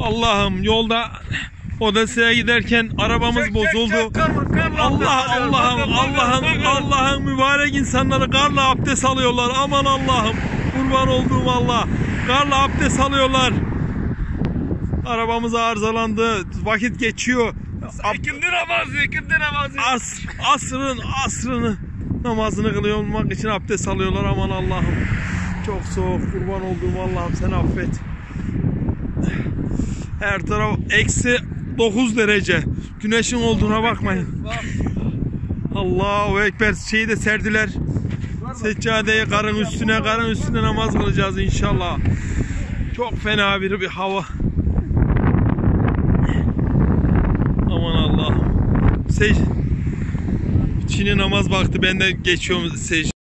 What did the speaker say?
Allah'ım yolda Odası'ya giderken arabamız bozuldu. Allah Allah'ım Allah'ım Allah'ım mübarek insanları karla abdest alıyorlar. Aman Allah'ım kurban olduğum Allah. Karla abdest alıyorlar. Arabamız arızalandı. Vakit geçiyor. İkindi namazı, ikindi namazı. As, asrın asrını namazını kılıyor olmak için abdest alıyorlar. Aman Allah'ım. Çok soğuk. Kurban olduğum Allah'ım sen affet. Her taraf eksi 9 derece. Güneşin olduğuna bakmayın. Allahu Ekber şeyi de serdiler. Seccadeyi karın üstüne karın üstüne namaz kılacağız inşallah. Çok fena bir, bir hava. Aman Allah'ım. Sec Çin'e namaz vakti ben de geçiyorum sec